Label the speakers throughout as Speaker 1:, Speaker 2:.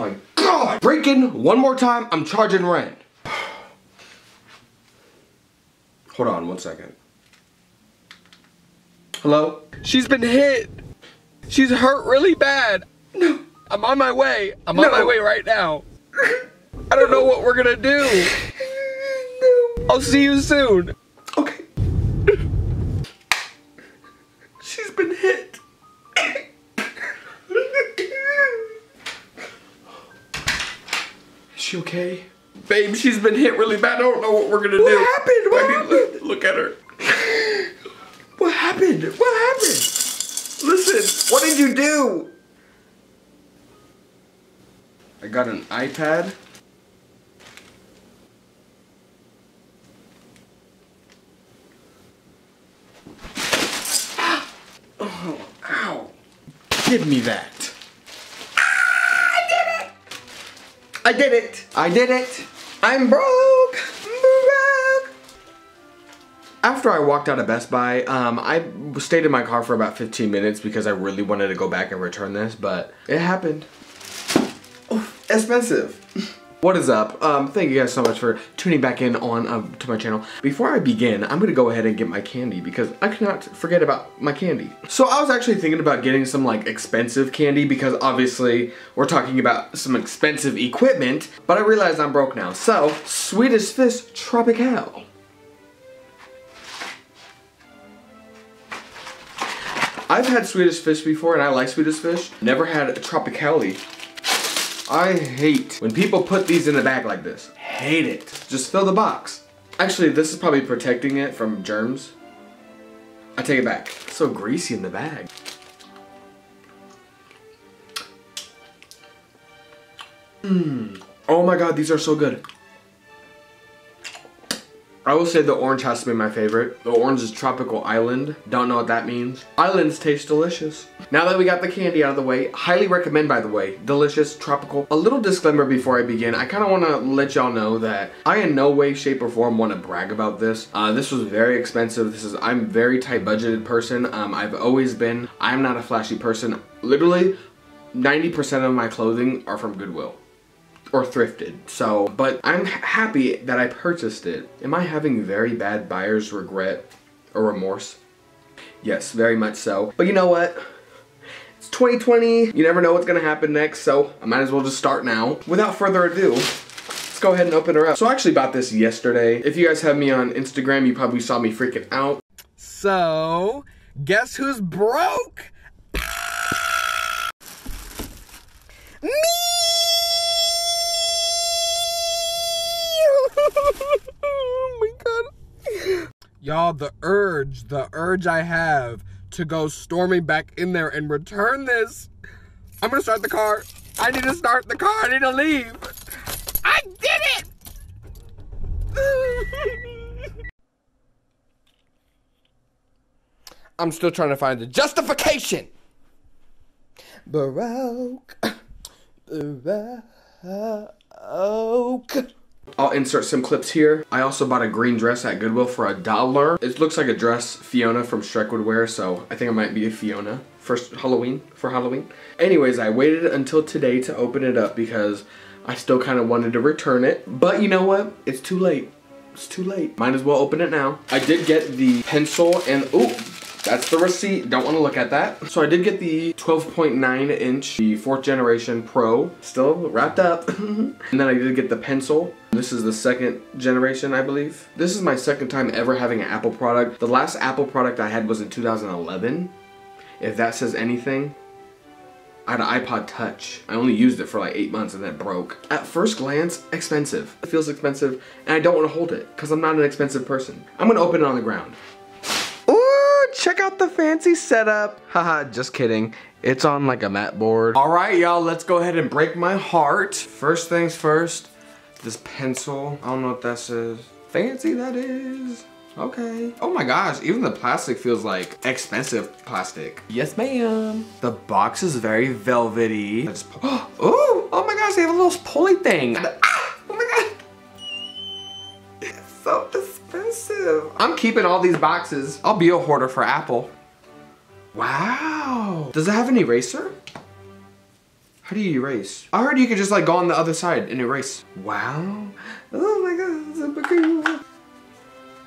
Speaker 1: my god! Break in one more time, I'm charging rent. Hold on one second. Hello?
Speaker 2: She's been hit. She's hurt really bad.
Speaker 1: No.
Speaker 2: I'm on my way. I'm
Speaker 1: No.
Speaker 2: on my way right now. I don't know what we're gonna do.
Speaker 1: No.
Speaker 2: I'll see you soon.
Speaker 1: She okay? Babe, she's been hit really bad. I don't know what we're gonna do.
Speaker 3: What happened? What
Speaker 1: I mean,
Speaker 3: happened?
Speaker 1: Look, look at her.
Speaker 3: What happened? What happened?
Speaker 1: Listen,
Speaker 3: What did you do?
Speaker 1: I got an iPad. Oh, ow. Give me that.
Speaker 3: I did it. I did it. I'm broke. broke.
Speaker 1: After I walked out of Best Buy, um, I stayed in my car for about 15 minutes because I really wanted to go back and return this, but it happened.
Speaker 3: Expensive.
Speaker 1: What is up? Um, thank you guys so much for tuning back in on uh, to my channel. Before I begin, I'm gonna go ahead and get my candy because I cannot forget about my candy. So I was actually thinking about getting some like expensive candy because obviously we're talking about some expensive equipment, but I realized I'm broke now. So, Swedish Fish Tropical. I've had Swedish Fish before and I like Swedish Fish. Never had a Tropicali. I hate when people put these in a bag like this. Hate it. Just fill the box. Actually, this is probably protecting it from germs. I take it back. It's so greasy in the bag. Mmm. Oh my god, these are so good. I will say the orange has to be my favorite. The orange is Tropical Island. Don't know what that means. Islands taste delicious. Now that we got the candy out of the way, highly recommend by the way, delicious, tropical. A little disclaimer before I begin, I kind of want to let y'all know that I in no way, shape, or form want to brag about this. Uh, this was very expensive. This is, I'm very tight budgeted person. Um, I've always been, I'm not a flashy person. Literally, 90% of my clothing are from Goodwill or thrifted. So, but I'm happy that I purchased it. Am I having very bad buyer's regret or remorse? Yes, very much so. But you know what? It's 2020. You never know what's gonna happen next, so I might as well just start now. Without further ado, let's go ahead and open her up. So I actually bought this yesterday. If you guys have me on Instagram, you probably saw me freaking out.
Speaker 2: So, guess who's broke? Me! oh my god. Y'all, the urge, the urge I have to go storming back in there and return this. I'm gonna start the car. I need to start the car. I need to leave. I did it! I'm still trying to find the justification. Baroque. Baroque.
Speaker 1: I'll insert some clips here. I also bought a green dress at Goodwill for a dollar. It looks like a dress Fiona from Shrek would wear, so I think I might be a Fiona for Halloween, for Halloween. Anyways, I waited until today to open it up because I still kind of wanted to return it. But you know what? It's too late. It's too late. Might as well open it now. I did get the pencil and, ooh, that's the receipt. Don't want to look at that. So I did get the 12.9 inch, the fourth generation Pro, still wrapped up. and then I did get the pencil. This is the second generation, I believe. This is my second time ever having an Apple product. The last Apple product I had was in 2011. If that says anything. I had an iPod Touch. I only used it for like eight months and then it broke. At first glance, expensive. It feels expensive and I don't want to hold it because I'm not an expensive person. I'm gonna open it on the ground. Check out the fancy setup. Haha, just kidding. It's on like a mat board. All right, y'all, let's go ahead and break my heart. First things first, this pencil. I don't know what that says. Fancy that is. Okay. Oh my gosh, even the plastic feels like expensive plastic. Yes, ma'am. The box is very velvety. Just, oh, oh my gosh, they have a little pulley thing. Ah! Expensive. I'm keeping all these boxes. I'll be a hoarder for Apple. Wow. Does it have an eraser? How do you erase? I heard you could just like go on the other side and erase. Wow. Oh my god.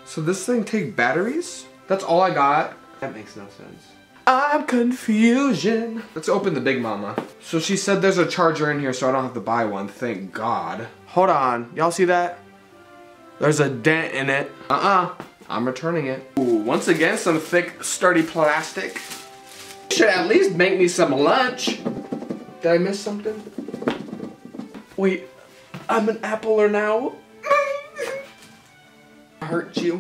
Speaker 1: So this thing take batteries? That's all I got? That makes no sense. I'm confusion. Let's open the Big Mama. So she said there's a charger in here so I don't have to buy one, thank God. Hold on, y'all see that? There's a dent in it. Uh-uh, I'm returning it. Ooh, once again, some thick, sturdy plastic. Should at least make me some lunch. Did I miss something? Wait, I'm an appler now. I hurt you.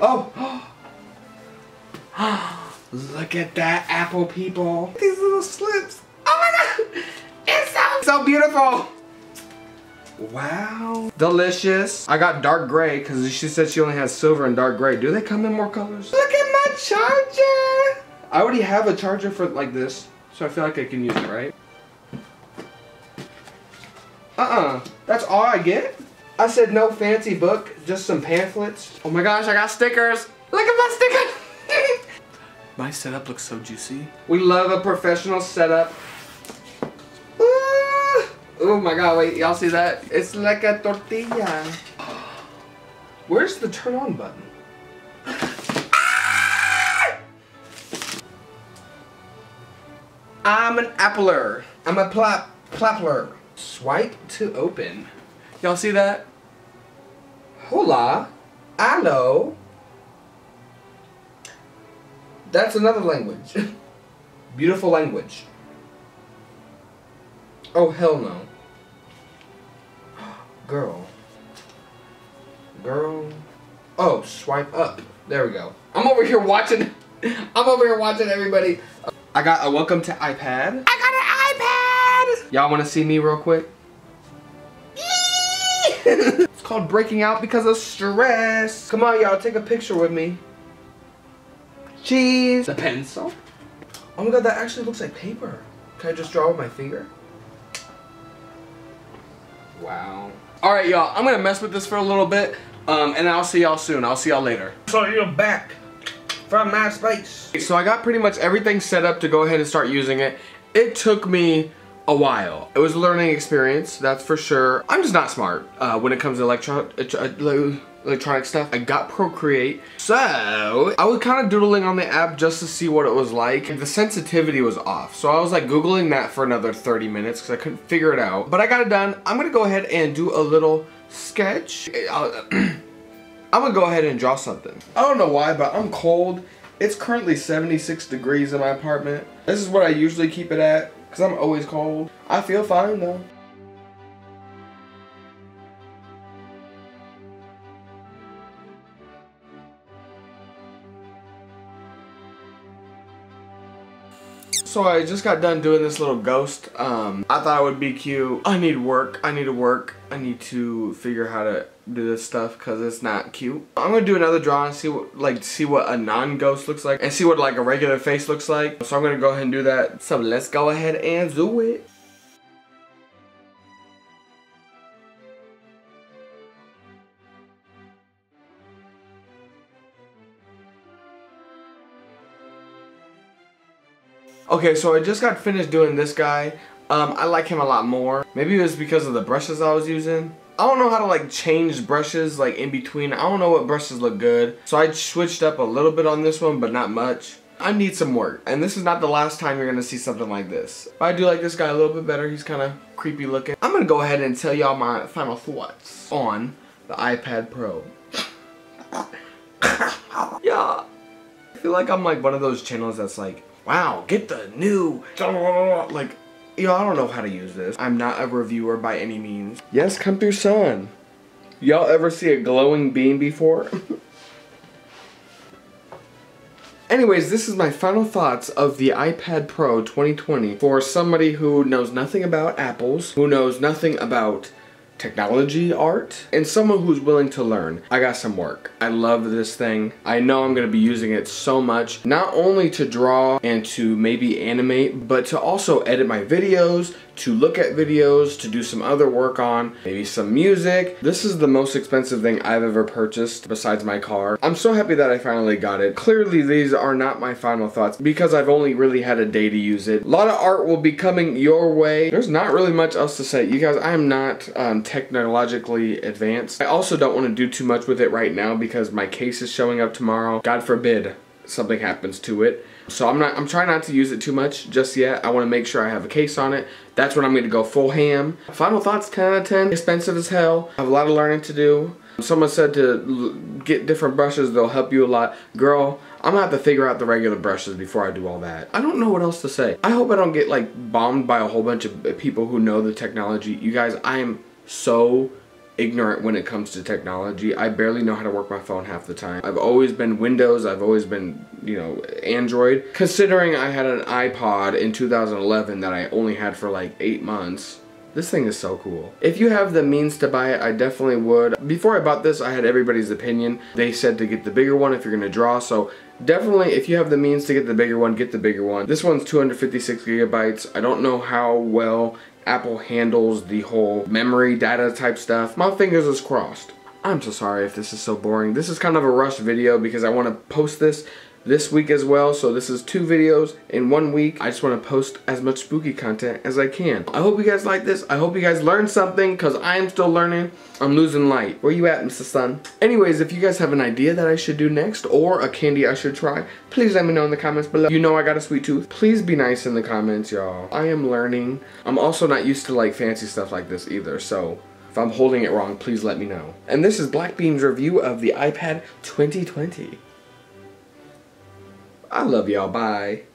Speaker 1: Oh. Look at that apple, people. These little slips. Oh my god. It's so, so beautiful. Wow. Delicious. I got dark gray because she said she only has silver and dark gray. Do they come in more colors? Look at my charger. I already have a charger for like this, so I feel like I can use it, right? Uh-uh. That's all I get? I said no fancy book, just some pamphlets. Oh my gosh, I got stickers. Look at my stickers. my setup looks so juicy. We love a professional setup. Oh my god, wait, y'all see that? It's like a tortilla. Where's the turn on button? Ah! I'm an appler. I'm a plap plapler. Swipe to open. Y'all see that? Hola. Hello. That's another language. Beautiful language. Oh, hell no. Girl. Girl. Oh, swipe up. There we go. I'm over here watching. I'm over here watching everybody. I got a welcome to iPad. I got an iPad! Y'all wanna see me real quick? it's called breaking out because of stress. Come on, y'all, take a picture with me. Cheese. The pencil. Oh my god, that actually looks like paper. Can I just draw with my finger? Wow. Alright, y'all, I'm gonna mess with this for a little bit, um, and I'll see y'all soon. I'll see y'all later.
Speaker 3: So you're back from my space.
Speaker 1: So I got pretty much everything set up to go ahead and start using it. It took me a while. It was a learning experience, that's for sure. I'm just not smart uh, when it comes to electro electronic stuff. I got Procreate. So, I was kind of doodling on the app just to see what it was like. The sensitivity was off. So I was like Googling that for another 30 minutes because I couldn't figure it out. But I got it done. I'm gonna go ahead and do a little sketch. Eh, I'm gonna go ahead and draw something. I don't know why, but I'm cold. It's currently 76 degrees in my apartment. This is what I usually keep it at, because I'm always cold. I feel fine though. So I just got done doing this little ghost. Um, I thought it would be cute. I need work. I need to work. I need to figure how to do this stuff because it's not cute. I'm gonna do another drawing, see what like see what a non-ghost looks like and see what like a regular face looks like. So I'm gonna go ahead and do that. So let's go ahead and do it. Okay, so I just got finished doing this guy. Um, I like him a lot more. Maybe it was because of the brushes I was using. I don't know how to like change brushes like in between. I don't know what brushes look good. So I switched up a little bit on this one, but not much. I need some work. And this is not the last time you're gonna see something like this. But I do like this guy a little bit better. He's kind of creepy looking. I'm gonna go ahead and tell y'all my final thoughts on the iPad Pro. yeah. I feel like I'm like one of those channels that's like, wow, get the new, like, yo, I don't know how to use this. I'm not a reviewer by any means. Yes, come through sun. Y'all ever see a glowing beam before? Anyways, this is my final thoughts of the iPad Pro 2020 for somebody who knows nothing about apples, who knows nothing about technology art and someone who's willing to learn. I got some work. I love this thing. I know I'm gonna be using it so much, not only to draw and to maybe animate, but to also edit my videos, to look at videos, to do some other work on, maybe some music. This is the most expensive thing I've ever purchased besides my car. I'm so happy that I finally got it. Clearly these are not my final thoughts because I've only really had a day to use it. A lot of art will be coming your way. There's not really much else to say. You guys, I am not um, technologically advanced. I also don't want to do too much with it right now because my case is showing up tomorrow. God forbid something happens to it. So I'm not I'm trying not to use it too much just yet. I want to make sure I have a case on it. That's when I'm going to go full ham. Final thoughts 10 out of 10. Expensive as hell. I have a lot of learning to do. Someone said to get different brushes, they'll help you a lot. Girl, I'm gonna have to figure out the regular brushes before I do all that. I don't know what else to say. I hope I don't get like bombed by a whole bunch of uh, people who know the technology. You guys, I am so ignorant when it comes to technology. I barely know how to work my phone half the time. I've always been Windows, I've always been, you know, Android. Considering I had an iPod in 2011 that I only had for like eight months, this thing is so cool. If you have the means to buy it, I definitely would. Before I bought this, I had everybody's opinion. They said to get the bigger one if you're gonna draw, so definitely if you have the means to get the bigger one, get the bigger one. This one's 256 gigabytes. I don't know how well Apple handles the whole memory data type stuff. My fingers is crossed. I'm so sorry if this is so boring. This is kind of a rush video because I want to post this this week as well. So this is two videos in one week. I just want to post as much spooky content as I can. I hope you guys like this. I hope you guys learned something because I am still learning. I'm losing light. Where you at, Mr. Sun? Anyways, if you guys have an idea that I should do next or a candy I should try, please let me know in the comments below. You know I got a sweet tooth. Please be nice in the comments, y'all. I am learning. I'm also not used to like fancy stuff like this either, so if I'm holding it wrong, please let me know. And this is BlackBean's review of the iPad 2020. I love y'all. Bye.